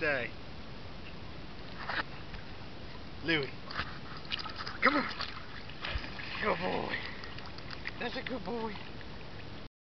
day. Louie. Come on. Good boy. That's a good boy.